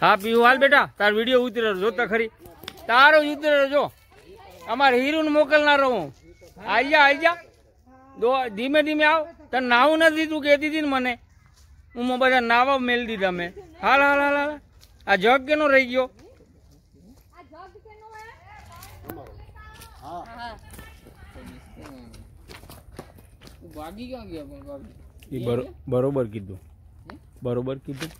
હા પીવું. હાલ બેટા તાર વીડિયો ઉતરે જોતા ખરી. તારો ઉતરે જો. અમારે હીરું મોકલનારો હું. આઈ જા આઈ જા. દો ધીમે ધીમે આવ. તને નાવું નથી તું કહેતી હતી ને મને. હું બધા નાવા મેલ દીધા મેં. હાલ હાલ હાલ હાલ. આ જગ કેનો રહી ગયો? બરોબર કીધું. બરોબર કીધું.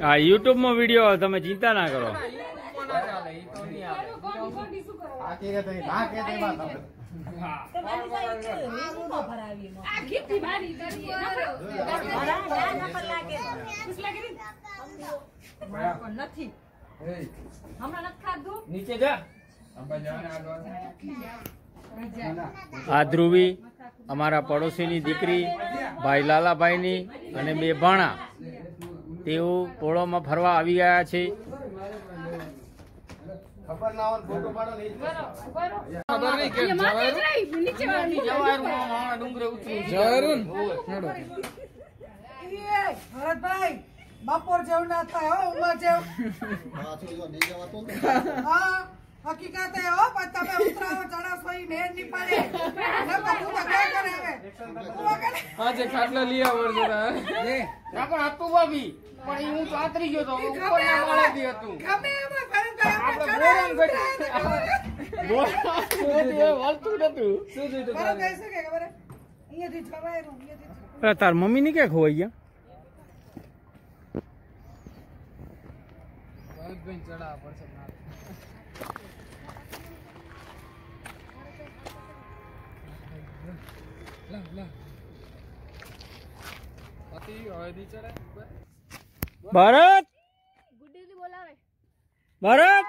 હા યુટ્યુબમાં વીડિયો તમે ચિંતા ના કરો. યુટ્યુબમાં ના તો નહીં આવે. આ કે કે તઈ ના કે તે વાત નથી. હમણાં નથી ખાધું? નીચે જા. આ ધ્રુવી અમારા પડોશીની દીકરી ભાઈ લાલાભાઈની અને બે ભાણા. તેઓ પોળોમાં ફરવા આવી ગયા છે. ખબર ના હોય ફોટો પાડો નહીં ખબર નહીં કે જવાયું જવાયું ડુંગરે ઉતરી જવાયું ભરતભાઈ બપોર જેવું ના થાય હો ઉમર જેવું. હા હકીકત એ હો પણ તમે ઉતરાવો ચડાવશો ઈ મેળની પડે. નકર તું તો ક્યાં કરે હવે? આજે ખાટલા લઈ આવો જરા ના પણ હતું ભાભી પણ હું તો આતરી ગયો તો ઉપર ના માળેથી હતું. ગમે એમાં ભરતભાઈ મમ્મી તાર? મમ્મીની ક્યાં ખોવાઈ ગયા? ભારત ચડા પડશે લા લા પતિ હવે દી ચડે ભરત! ભરત!